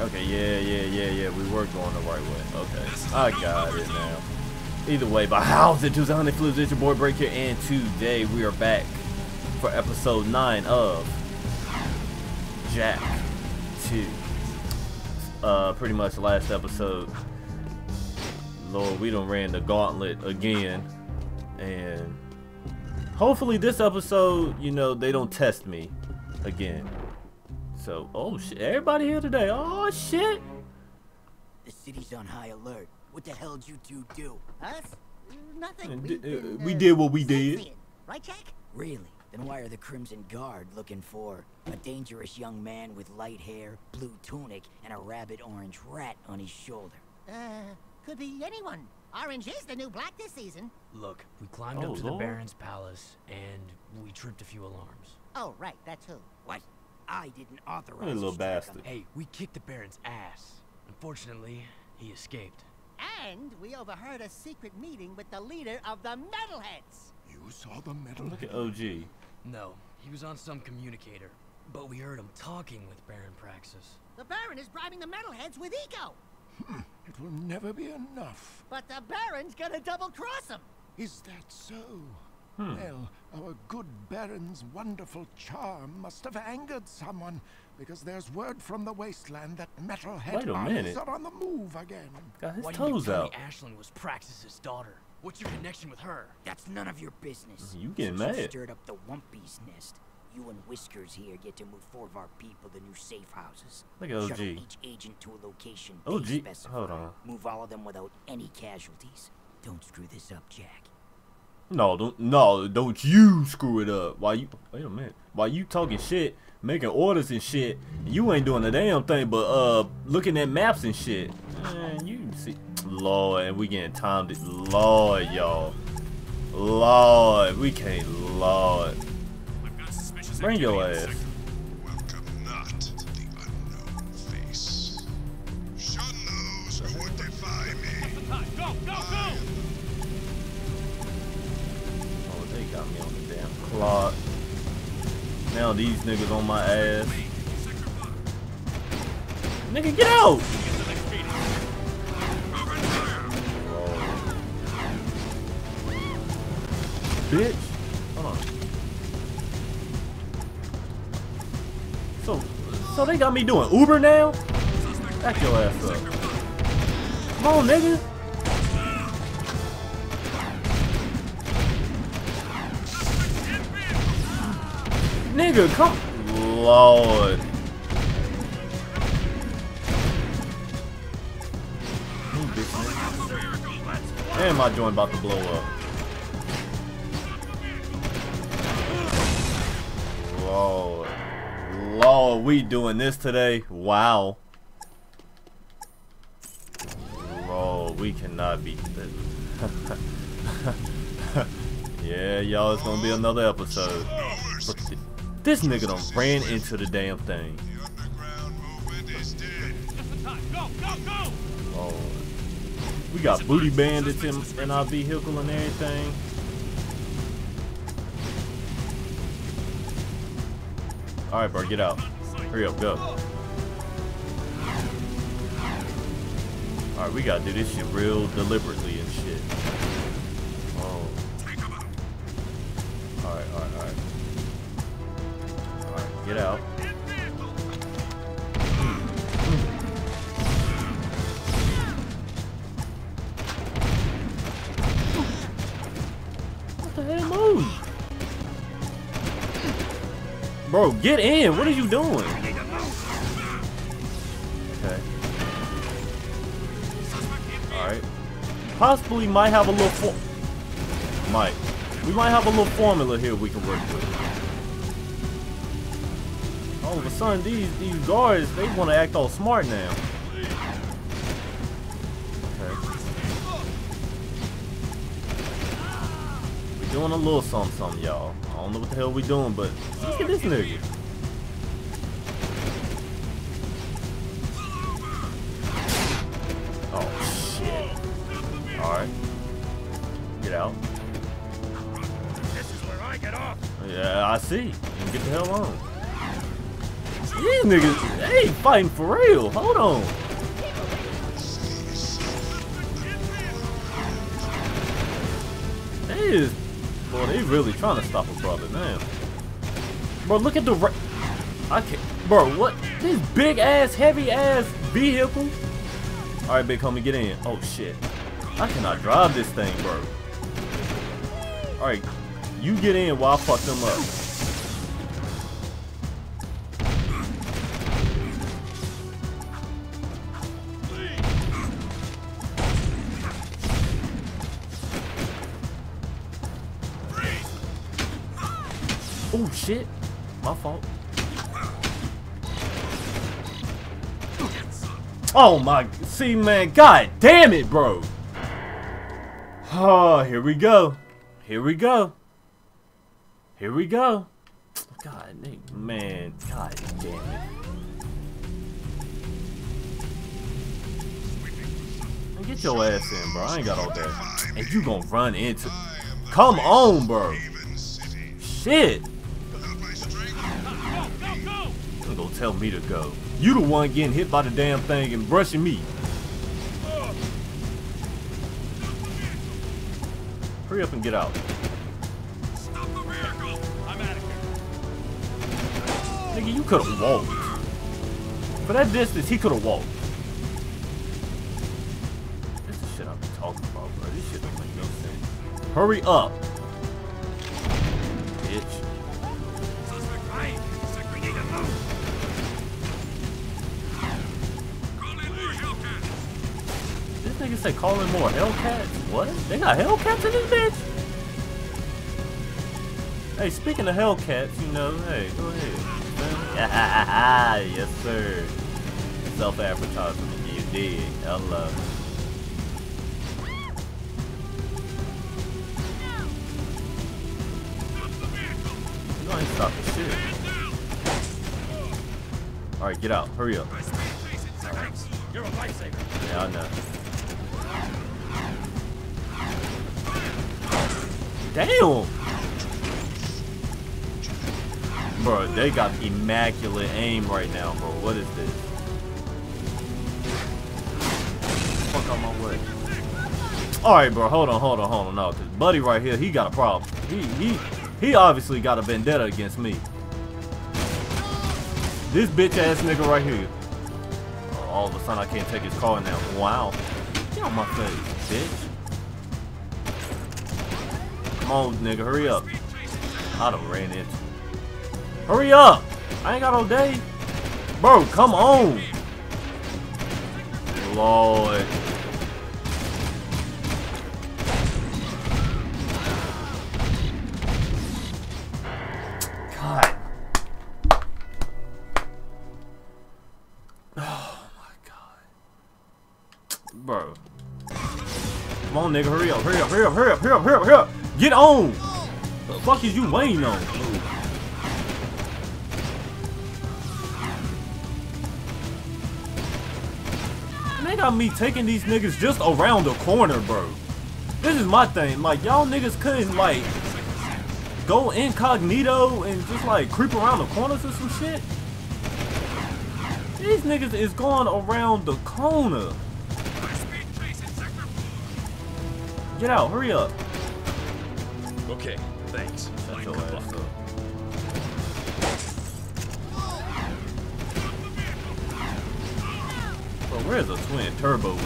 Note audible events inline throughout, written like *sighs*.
Okay, yeah, yeah, yeah, yeah. We were going the right way. Okay, I got it now. Either way, but how's *laughs* it, 200 Flips? It's your boy Break here, and today we are back for episode 9 of Jak 2. Uh, pretty much last episode. Lord, we done ran the gauntlet again, and hopefully this episode, you know, they don't test me again. So, oh shit, everybody here today. Oh shit. The city's on high alert. What the hell did you two do? Us? Nothing. Uh, We've uh, been, we did what we did. sightseeing. Right, Jak? Really? Then why are the Crimson Guard looking for a dangerous young man with light hair, blue tunic, and a rabbit orange rat on his shoulder? Uh, could be anyone. Orange is the new black this season. Look, we climbed Oh, up to Lord. the Baron's palace and we tripped a few alarms. Oh, right, that's who. What? I didn't authorize You little this track bastard. Hey, we kicked the Baron's ass. Unfortunately, he escaped. And we overheard a secret meeting with the leader of the Metalheads. You saw the metal Look at OG. No, he was on some communicator, but we heard him talking with Baron Praxis. The Baron is bribing the Metalheads with eco. Hmm, it will never be enough. But the Baron's gonna double cross him. Is that so? Hmm. Well, our good Baron's wonderful charm must have angered someone, because there's word from the wasteland that metalhead Wait a armies are on the move again. Got his Why do you toes tell out. me Ashelin was Praxis's daughter? What's your connection with her? That's none of your business. You getting Since you stirred up the Wumpy's nest. You and Whiskers here get to move four of our people to new safe houses. Look at Shuttle OG. each agent to a location OG they hold on. Move all of them without any casualties. Don't screw this up, Jak. No, don't no, don't you screw it up. Why you wait a minute. Why you talking shit, making orders and shit, you ain't doing a damn thing but uh looking at maps and shit. Man, you see Lord, and we getting timed it. Lord, y'all. Lord, we can't Lord. Bring your ass. Clock. Now these niggas on my ass. Nigga, get out! Bitch. Hold on. So, so they got me doing Uber now? Back your ass up. Come on, nigga. Nigga, come. Lord. You bitch, nigga. And my joint about to blow up. Lord. Lord, we doing this today? Wow. Lord, we cannot beat this. *laughs* yeah, y'all, it's gonna be another episode. This. Nigga done ran into the damn thing. Oh. We got booty bandits in, in our vehicle and everything. Alright, bro, get out. Hurry up, go. Alright, we gotta do this shit real deliberately and shit. Oh. Alright, alright, alright. Get out. What the hell move? Bro, get in. What are you doing? Okay. Alright. Possibly might have a little might. We might have a little formula here we can work with. All of a sudden these these guards they wanna act all smart now. Okay. We doing a little something something, y'all. I don't know what the hell we doing, but look at this nigga. Oh shit. Alright. Get out. This is where I get off. Yeah, I see. Get the hell on. These niggas, they ain't fighting for real. Hold on. They is, boy, they really trying to stop a brother, man. Bro, look at the, I can't, bro, what? This big ass, heavy ass vehicle. All right, big homie, get in. Oh shit, I cannot drive this thing, bro. All right, you get in while I fuck them up. Shit, my fault. Oh my, see man, god damn it, bro. Oh, here we go. Here we go. Here we go. God, man, god damn it. Get your ass in, bro. I ain't got all that. And you gonna run into. Come on, bro. Shit. Tell me to go. You the one getting hit by the damn thing and brushing me. Hurry up and get out. stop the vehicle. I'm out of here. Nigga, you could've walked. For that distance, he could've walked. This is shit I'm talking about, bro. This shit don't make no sense. Hurry up. Nigga say calling more Hellcats? What? They got Hellcats in this bitch? Hey, speaking of Hellcats, you know, hey, go ahead. *laughs* yes, sir. Self-advertisement, you dig. Hello. You know I ain't stopping shit. Alright, get out. Hurry up. You're a lifesaver. Yeah, I know. Damn! Bro, they got immaculate aim right now, bro. What is this? Fuck out my way. Alright, bro, hold on, hold on, hold on. No, cause Buddy right here, he got a problem. He he he obviously got a vendetta against me. This bitch ass nigga right here. All of a sudden I can't take his car now. Wow. Get on my face, bitch. Come on, nigga, hurry up. I done ran into. Hurry up! I ain't got all day. Bro, come on! Lord. God. Oh my god. Bro. Come on, nigga, hurry up, hurry up, hurry up, hurry up, hurry up, hurry up, hurry up! Get on! The fuck is you waiting on? They got me taking these niggas just around the corner, bro. This is my thing. Like, y'all niggas couldn't, like, go incognito and just, like, creep around the corners or some shit? These niggas is going around the corner. Get out, hurry up. Okay, thanks. Shut your ass up. Bro, where's a twin turbo?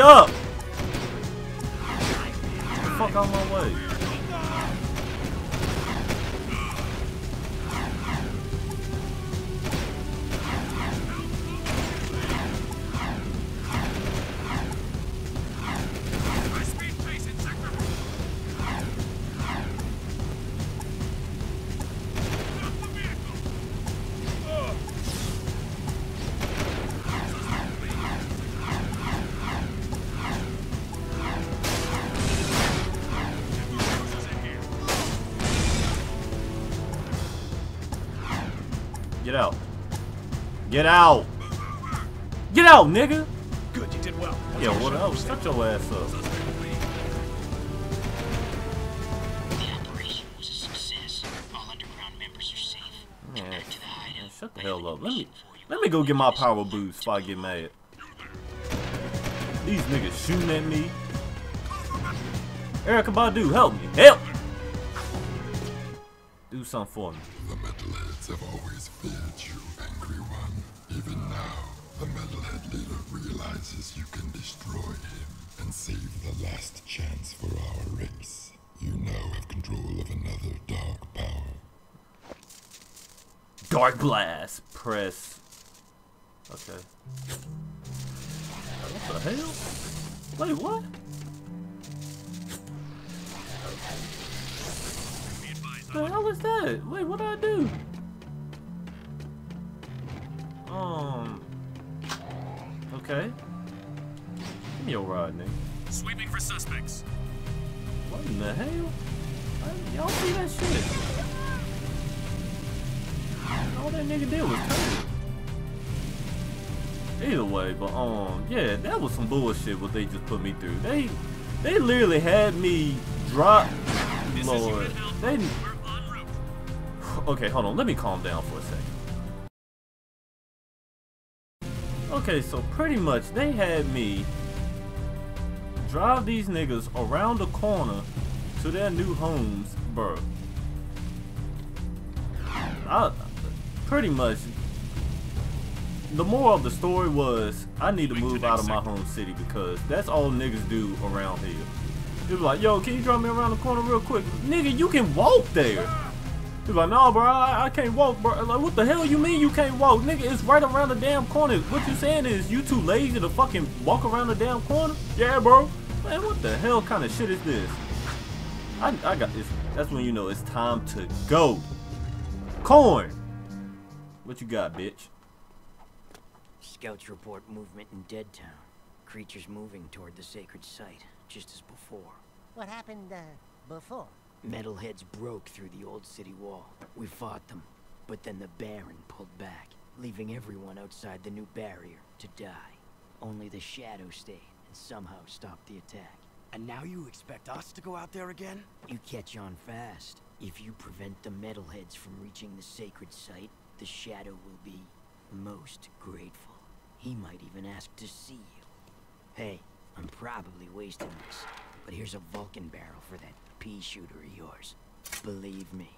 Up! Get out. Get out, nigga. Good, you did well. Yeah, what else? Shut your ass up. The operation was a success. All underground members are safe. Man, Back to the hideout. man, shut the hell up. Let me mission for you. let me go get my power boost before I get mad. These niggas shooting at me. Erykah Badu, help me. Help! Do something for me. The Metalheads have always feared you, Angry One. Even now, the Metalhead leader realizes you can destroy him and save the last chance for our race. You now have control of another dark power. Dark Blast. Press. Okay. What the hell? Wait, what? The hell is that? Wait, what did I do? Okay. Give me your ride, nigga. Sweeping for suspects. What in the hell? Y'all see that shit? All that nigga did was turn. Either way, but um, yeah, that was some bullshit what they just put me through. They, they literally had me drop. This Lord, they. We're en route. *sighs* Okay, hold on. Let me calm down for a second. Okay, so pretty much they had me drive these niggas around the corner to their new homes, bro. I pretty much the moral of the story was I need to move out of my home city because that's all niggas do around here. He was like, yo, can you drive me around the corner real quick? Nigga, you can walk there. He's like, no, bro, I, I can't walk, bro. Like, what the hell you mean you can't walk? Nigga, it's right around the damn corner. What you saying is you too lazy to fucking walk around the damn corner? Yeah, bro. Man, what the hell kind of shit is this? I, I got this. That's when you know it's time to go. Corn. What you got, bitch? Scouts report movement in Deadtown. Creatures moving toward the sacred site, just as before. What happened, uh, before? Metalheads broke through the old city wall. We fought them, but then the Baron pulled back, leaving everyone outside the new barrier to die. Only the Shadow stayed and somehow stopped the attack. And now you expect us to go out there again? You catch on fast. If you prevent the Metalheads from reaching the sacred site, the Shadow will be most grateful. He might even ask to see you. Hey, I'm probably wasting this, but here's a Vulcan barrel for that pea shooter of yours. Believe me,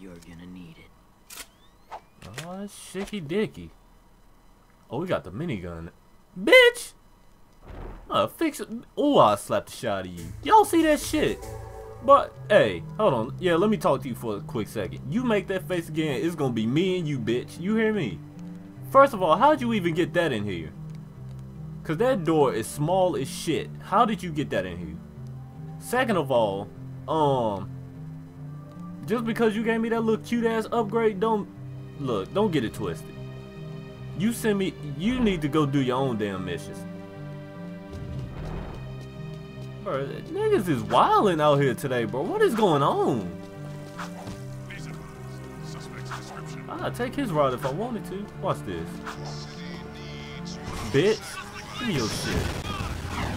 you're gonna need it. Oh, shicky dicky. Oh, we got the minigun. Bitch! Uh, fix it. Oh, I slapped the shot of you. Y'all see that shit? But, hey, hold on. Yeah, let me talk to you for a quick second. You make that face again, it's gonna be me and you, bitch. You hear me? First of all, how'd you even get that in here? Cause that door is small as shit. How did you get that in here? Second of all, um, just because you gave me that little cute ass upgrade, don't look, don't get it twisted. You send me, you need to go do your own damn missions. Bro, niggas is wilding out here today, bro. What is going on? I'd take his rod if I wanted to. Watch this. Bitch. Give me your shit.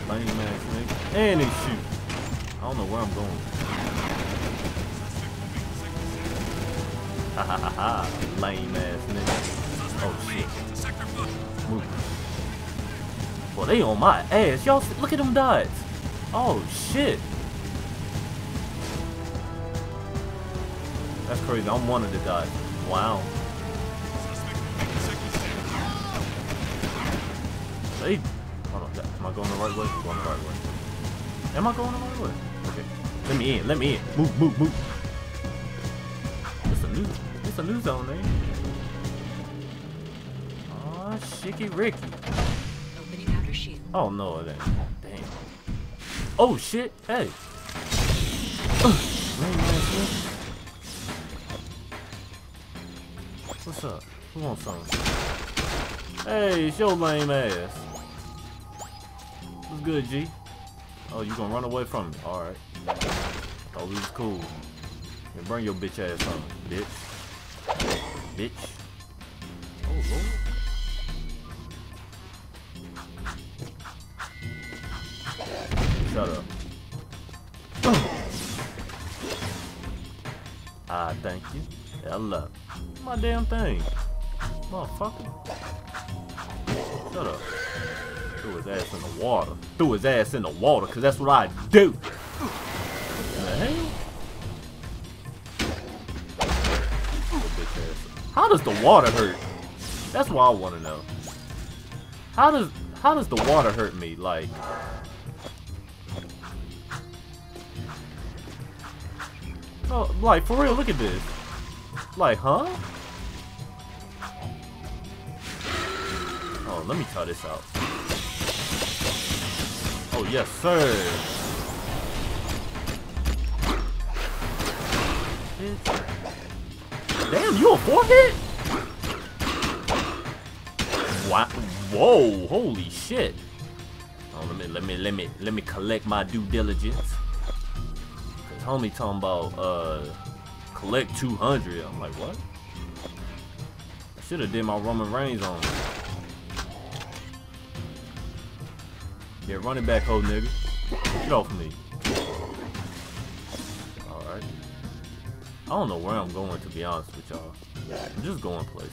Lame ass nigga. And they shoot. I don't know where I'm going. Ha ha ha. Lame ass nigga. Oh shit. To Sector 5. Move. Well, they on my ass. Y'all, look at them dots. Oh shit. That's crazy. I'm one of the dots. Wow. Suspect moving to Sector 6. They. Hold on. Am I going the right way? I'm going the right way. Am I going the right way? Okay. Let me in. Let me in. Move, move, move. It's a new. It's a new zone, eh? Aw, Shicky Ricky. Opening outer shield. Oh no, it ain't. Damn. Oh shit. Hey. Ugh. Lame ass nigga. What's up? Who wants some? Hey, it's your lame ass. What's good, G? Oh, you gonna run away from me? Alright. Thought we was cool. Then bring your bitch ass on, bitch. Bitch. lord. Shut up. Ah, thank you. Hello. My damn thing. Motherfucker. Shut up. Threw his ass in the water. Threw his ass in the water, cause that's what I do. How does the water hurt? That's what I wanna know. How does how does the water hurt me? Like Oh, like for real, look at this. Like, huh? Oh, let me try this out. Oh, yes, sir. Damn, you a four hit? Wow. Whoa, holy shit. Oh, let me, let me, let me, let me collect my due diligence. Cause homie talking about, uh, collect 200. I'm like, what? I should have did my Roman Reigns on. Yeah, running back, hoe nigga. Get off me. I don't know where I'm going, to be honest with y'all. I'm just going places.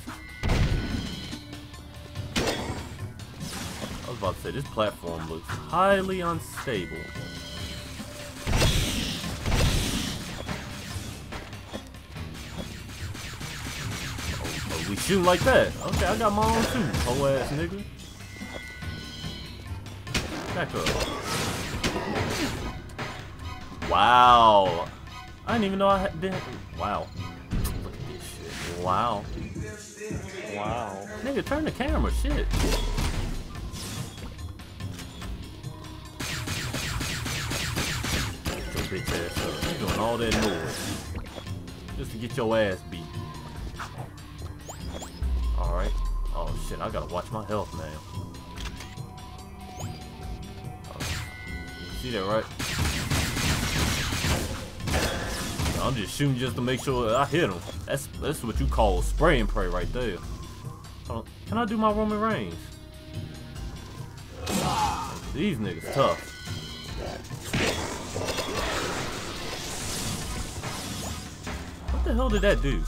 I was about to say, this platform looks highly unstable. Oh, oh, we shooting like that. Okay, I got my own too, hoe ass nigga. Back up. Wow. I didn't even know I had been. Wow. Look at this shit. Wow. Wow. Nigga, turn the camera. Shit. Bitch ass up. You doing all that noise. Just to get your ass beat. Alright. Oh shit, I gotta watch my health now. Oh. See that, right? I'm just shooting just to make sure I hit him. That's that's what you call spray and pray right there. On. Can I do my Roman Reigns? These niggas tough. What the hell did that do?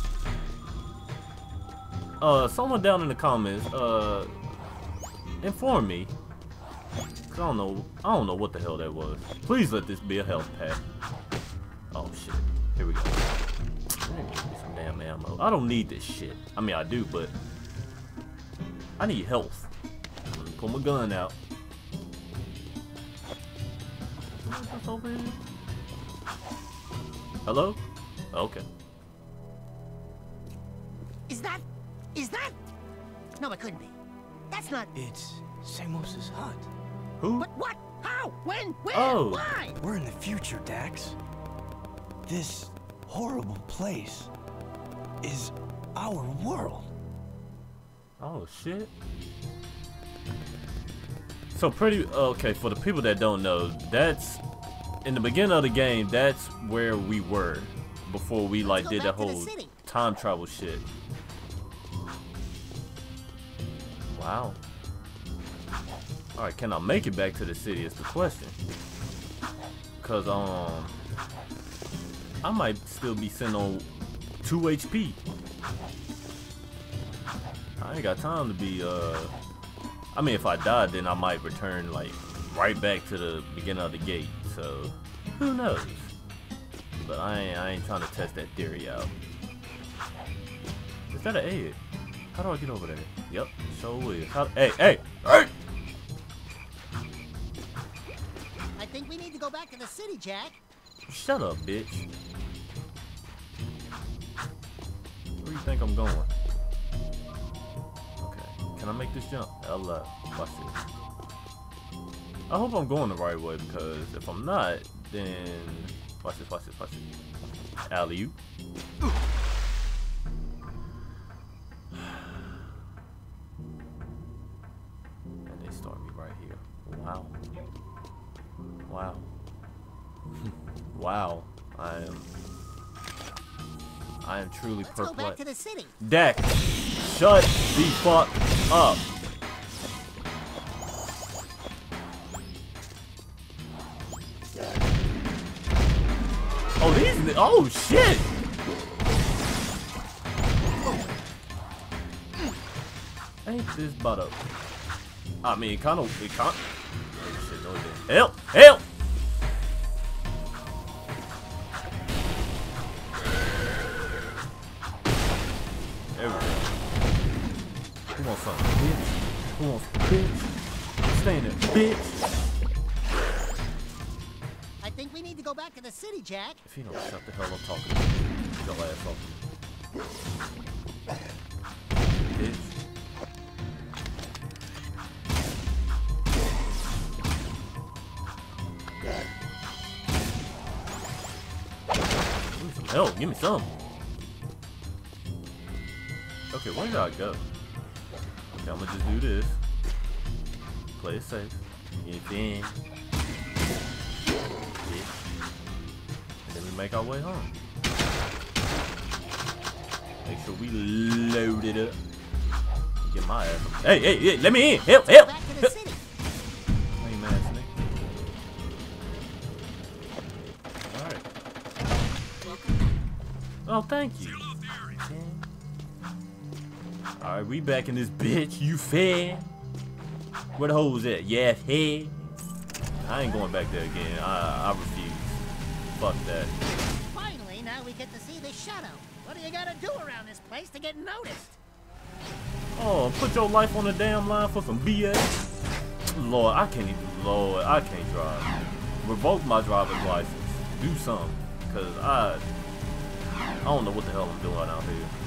Uh, someone down in the comments, uh, inform me. I don't know, I don't know what the hell that was. Please let this be a health pack. Oh shit, here we go. I need some damn ammo. I don't need this shit. I mean, I do, but I need health. Let me pull my gun out. What's over here? Hello? Okay. Is that... is that... No, it couldn't be. That's not... It's Samos's hut. Who? But what? How? When? Where? Oh. Why? We're in the future, Dax. This horrible place is our world. Oh shit. So pretty okay for the people that don't know, that's in the beginning of the game. That's where we were before we like did that the whole city. time travel shit. Wow. All right, can I make it back to the city? Is the question. Cause um, I might still be sitting on two HP. I ain't got time to be, uh... I mean, if I die, then I might return, like, right back to the beginning of the gate, so... Who knows? But I ain't, I ain't trying to test that theory out. Is that an egg? How do I get over there? Yep, so is. How, hey, hey! Hey! I think we need to go back to the city, Jak. Shut up, bitch. Think I'm going? Okay. Can I make this jump? Hello. Uh, watch this. I hope I'm going the right way because if I'm not, then watch this, watch this, watch this. Alley you. *sighs* And they start me right here. Wow. Wow. *laughs* wow. I am I am truly Let's go back perplexed. to the city. Deck, Shut the fuck up. Oh, these. Oh, shit. Ain't this but a. I mean, it kind of. It can't. Oh, shit, no, it didn't. Help! Help! Bitch. I think we need to go back to the city, Jak. If you don't shut the hell up talking to me, your ass off. Bitch. Give me some help. Give me some. Okay, where did I go? Okay, I'm gonna just do this. Play it safe. And then we make our way home. Make sure we load it up. Get my ass. Hey, hey, hey, let me in. Help, help. Back to the city. Lame ass nigga. Alright. Oh, thank you. Alright, we back in this bitch. You fair? Where the hoes at? Yeah, hey. I ain't going back there again. I, I refuse. Fuck that. Finally, now we get to see the shadow. What do you gotta do around this place to get noticed? Oh, put your life on the damn line for some BS. Lord, I can't even. Lord, I can't drive. Revoke my driver's license. Do something, cause I, I don't know what the hell I'm doing out here.